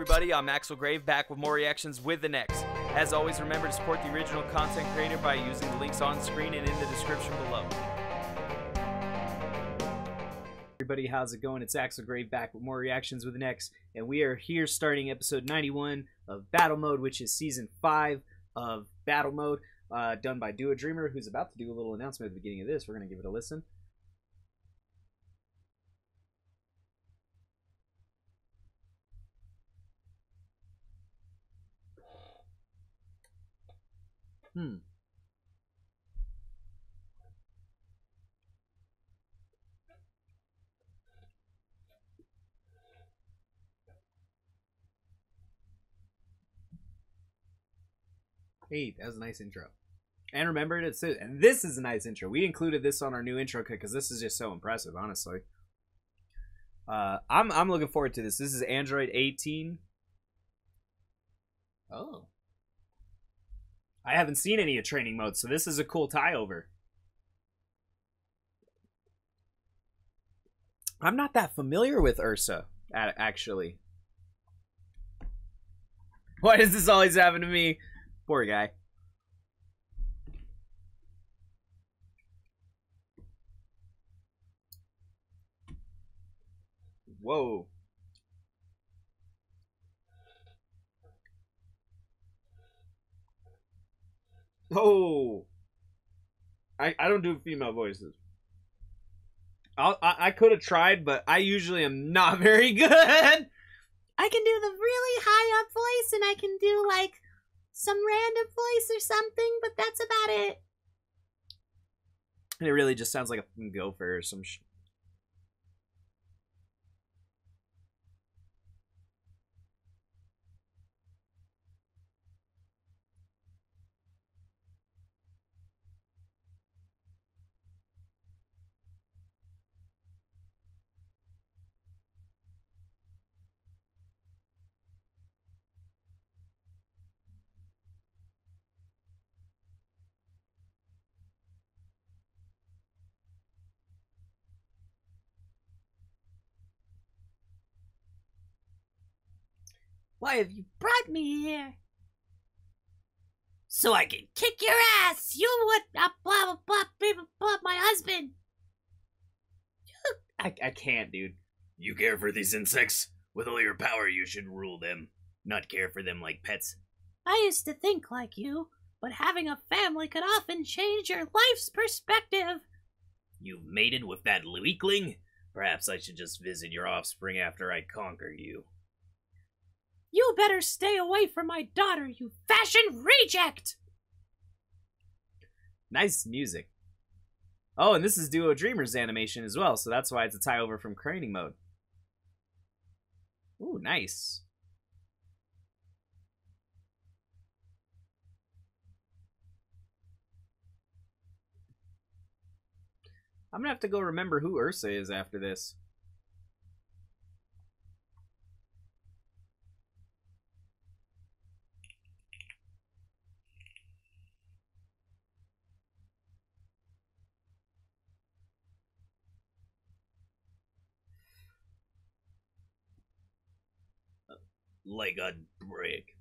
everybody. I'm Axel Grave, back with more reactions with the next. As always, remember to support the original content creator by using the links on screen and in the description below. Everybody, how's it going? It's Axel Grave back with more reactions with the next, and we are here starting episode 91 of Battle Mode, which is season 5 of Battle Mode, uh, done by Duo Dreamer, who's about to do a little announcement at the beginning of this. We're going to give it a listen. Hmm. Hey, that was a nice intro. And remember, it's and this is a nice intro. We included this on our new intro kit because this is just so impressive, honestly. Uh, I'm I'm looking forward to this. This is Android 18. Oh. I haven't seen any of training mode, so this is a cool tie over. I'm not that familiar with Ursa, actually. Why does this always happen to me? Poor guy. Whoa. Oh. I, I don't do female voices. I'll, I, I could have tried, but I usually am not very good. I can do the really high up voice and I can do like some random voice or something, but that's about it. And it really just sounds like a gopher or some sh- Why have you brought me here? So I can kick your ass! You would uh, blah blah blah blah blah, blah my husband! I, I can't, dude. You care for these insects? With all your power, you should rule them, not care for them like pets. I used to think like you, but having a family could often change your life's perspective. You've mated with that weakling? Perhaps I should just visit your offspring after I conquer you. You better stay away from my daughter, you fashion reject! Nice music. Oh, and this is Duo Dreamer's animation as well, so that's why it's a tie over from Training Mode. Ooh, nice. I'm gonna have to go remember who Ursa is after this. Like a brick.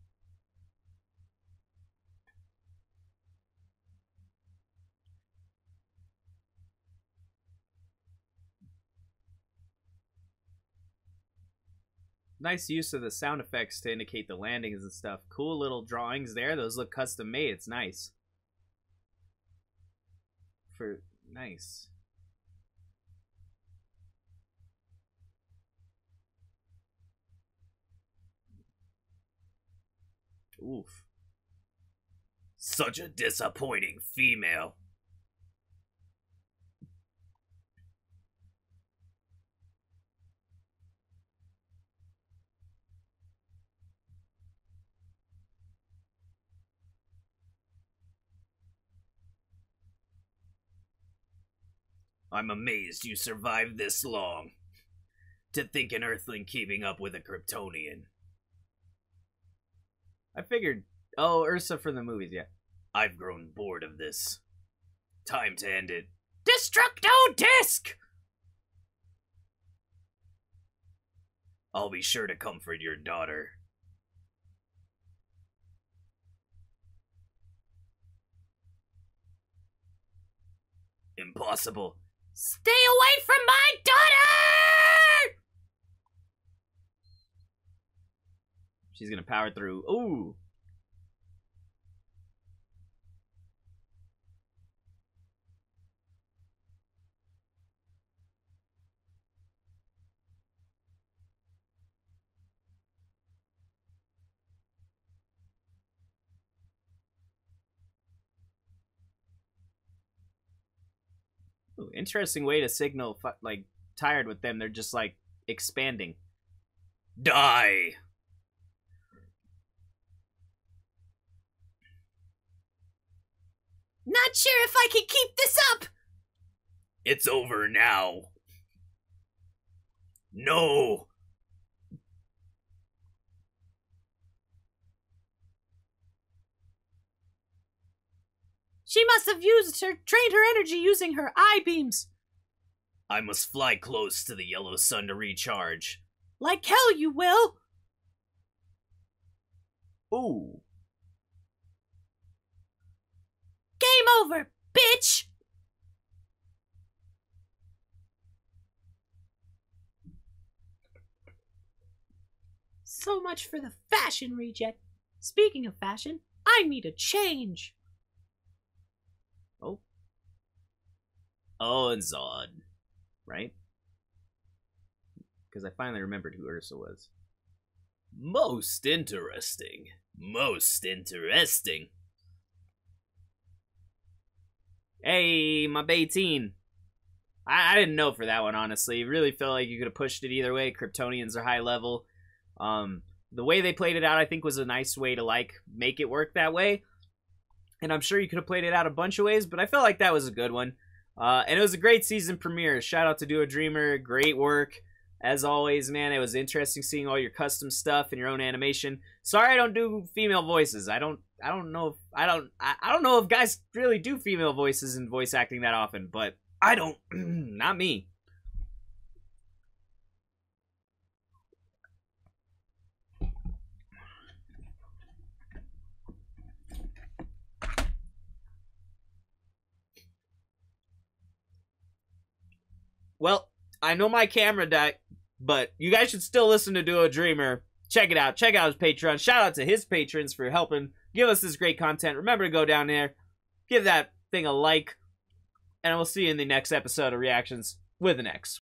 Nice use of the sound effects to indicate the landings and stuff. Cool little drawings there. Those look custom made. It's nice. For nice. Oof. Such a disappointing female. I'm amazed you survived this long. To think an Earthling keeping up with a Kryptonian. I figured. Oh, Ursa from the movies, yeah. I've grown bored of this. Time to end it. Destructo Disc! I'll be sure to comfort your daughter. Impossible. Stay away from my daughter! She's gonna power through. Ooh. Ooh, interesting way to signal like tired with them. They're just, like, expanding. Die! Sure if I can keep this up! It's over now. No! She must have used her, trained her energy using her eye beams. I must fly close to the yellow sun to recharge. Like hell you will! Ooh. Over, bitch! So much for the fashion reject. Speaking of fashion, I need a change. Oh, Oh, and Zod. Right? Because I finally remembered who Ursa was. Most interesting. Most interesting. Hey, my Bayteen. I, I didn't know for that one, honestly. Really felt like you could have pushed it either way. Kryptonians are high level. Um, the way they played it out, I think, was a nice way to, like, make it work that way. And I'm sure you could have played it out a bunch of ways, but I felt like that was a good one. Uh, and it was a great season premiere. Shout out to Duo Dreamer. Great work. As always, man, it was interesting seeing all your custom stuff and your own animation. Sorry I don't do female voices. I don't I don't know if I don't I, I don't know if guys really do female voices and voice acting that often, but I don't not me. Well, I know my camera died, but you guys should still listen to Duo Dreamer. Check it out. Check out his Patreon. Shout out to his patrons for helping give us this great content. Remember to go down there, give that thing a like, and we'll see you in the next episode of Reactions with an X.